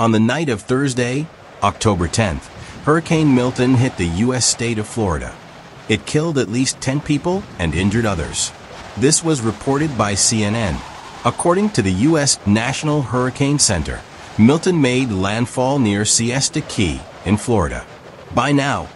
On the night of Thursday, October 10th, Hurricane Milton hit the U.S. state of Florida. It killed at least 10 people and injured others. This was reported by CNN. According to the U.S. National Hurricane Center, Milton made landfall near Siesta Key in Florida. By now,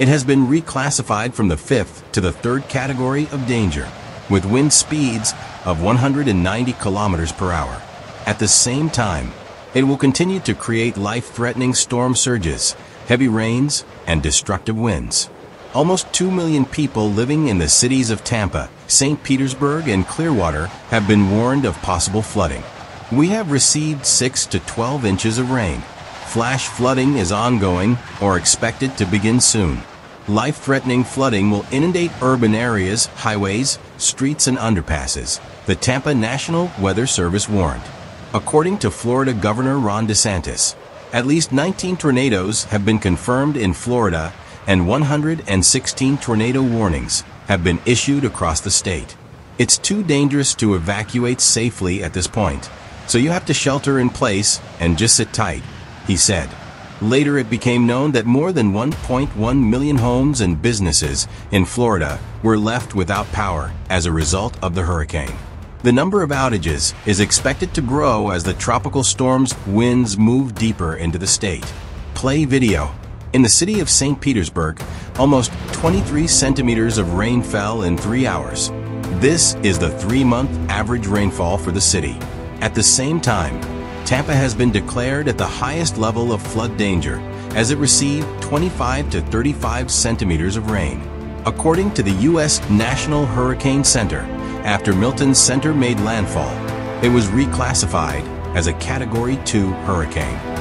it has been reclassified from the fifth to the third category of danger, with wind speeds of 190 kilometers per hour. At the same time, it will continue to create life-threatening storm surges, heavy rains, and destructive winds. Almost 2 million people living in the cities of Tampa, St. Petersburg, and Clearwater have been warned of possible flooding. We have received 6 to 12 inches of rain. Flash flooding is ongoing or expected to begin soon. Life-threatening flooding will inundate urban areas, highways, streets, and underpasses, the Tampa National Weather Service warned. According to Florida Governor Ron DeSantis, at least 19 tornadoes have been confirmed in Florida and 116 tornado warnings have been issued across the state. It's too dangerous to evacuate safely at this point, so you have to shelter in place and just sit tight, he said. Later, it became known that more than 1.1 million homes and businesses in Florida were left without power as a result of the hurricane. The number of outages is expected to grow as the tropical storm's winds move deeper into the state. Play video. In the city of St. Petersburg, almost 23 centimeters of rain fell in three hours. This is the three-month average rainfall for the city. At the same time, Tampa has been declared at the highest level of flood danger as it received 25 to 35 centimeters of rain. According to the U.S. National Hurricane Center, after Milton's center made landfall, it was reclassified as a Category 2 hurricane.